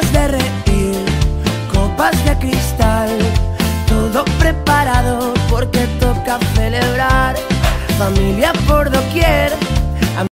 de reír, copas de cristal, todo preparado porque toca celebrar, familia por doquier